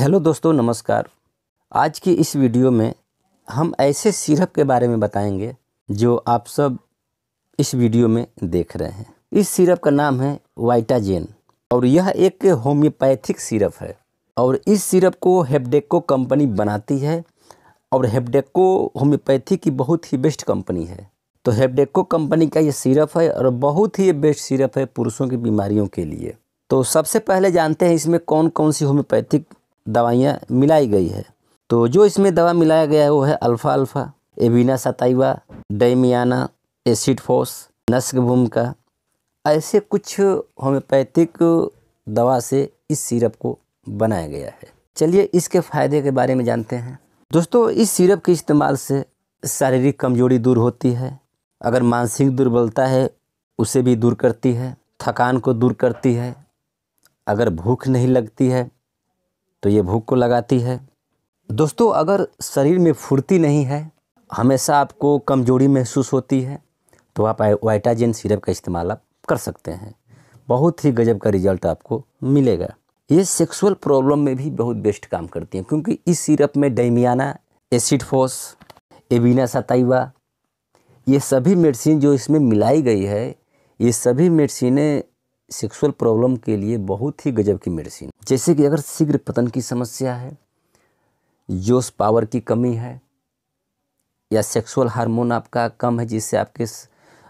Hello दोस्तों, नमस्कार। आज की इस वीडियो में हम ऐसे सिरप के बारे में बताएँगे जो आप सब इस वीडियो में देख रहे हैं। इस सिरप का नाम है वाइटाजेन और यह एक होम्योपैथिक सिरप है और इस सिरप को हेपडेको कंपनी बनाती है और हेपडेको होम्योपैथी की बहुत ही बेस्ट कंपनी है। तो हेपडेको कंपनी का ये सिरप है और बहुत ही बेस्ट सिरप है पुरुषों की बीमारियों के लिए। तो सबसे पहले जानते हैं इसमें कौन कौन सी होम्योपैथिक दवाइयाँ मिलाई गई है। तो जो इसमें दवा मिलाया गया है वो है alpha alpha avena sativa damiana acid phos नस्क भूमिका, ऐसे कुछ होम्योपैथिक दवा से इस सिरप को बनाया गया है। चलिए इसके फ़ायदे के बारे में जानते हैं। दोस्तों, इस सिरप के इस्तेमाल से शारीरिक कमज़ोरी दूर होती है। अगर मानसिक दुर्बलता है, उसे भी दूर करती है, थकान को दूर करती है। अगर भूख नहीं लगती है तो ये भूख को लगाती है। दोस्तों, अगर शरीर में फुर्ती नहीं है, हमेशा आपको कमज़ोरी महसूस होती है तो आप वाइटाजिन सिरप का इस्तेमाल आप कर सकते हैं। बहुत ही गजब का रिज़ल्ट आपको मिलेगा। ये सेक्सुअल प्रॉब्लम में भी बहुत बेस्ट काम करती हैं, क्योंकि इस सिरप में डैमियाना एसिड फोस एविना सताइवा, ये सभी मेडिसिन जो इसमें मिलाई गई है, ये सभी मेडिसिनें सेक्सुअल प्रॉब्लम के लिए बहुत ही गजब की मेडिसिन। जैसे कि अगर शीघ्र पतन की समस्या है, जोश पावर की कमी है, या सेक्सुअल हार्मोन आपका कम है जिससे आपके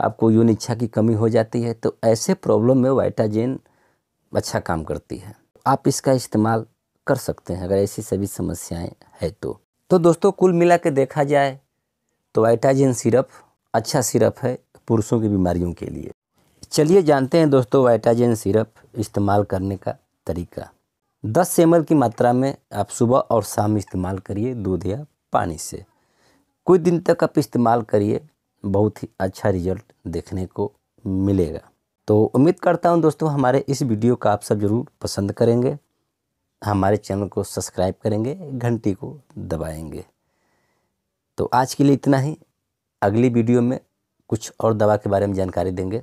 आपको यून इच्छा की कमी हो जाती है तो ऐसे प्रॉब्लम में वाइटाजेन अच्छा काम करती है। आप इसका इस्तेमाल कर सकते हैं अगर ऐसी सभी समस्याएँ है तो। तो दोस्तों, कुल मिला के देखा जाए तो वाइटाजिन सिरप अच्छा सिरप है पुरुषों की बीमारियों के लिए। चलिए जानते हैं दोस्तों वाइटाजिन सिरप इस्तेमाल करने का तरीका। 10 एम की मात्रा में आप सुबह और शाम इस्तेमाल करिए दूध या पानी से। कुछ दिन तक आप इस्तेमाल करिए, बहुत ही अच्छा रिज़ल्ट देखने को मिलेगा। तो उम्मीद करता हूँ दोस्तों हमारे इस वीडियो का आप सब ज़रूर पसंद करेंगे। हमारे चैनल को सब्सक्राइब करेंगे, घंटी को दबाएँगे। तो आज के लिए इतना ही। अगली वीडियो में कुछ और दवा के बारे में जानकारी देंगे।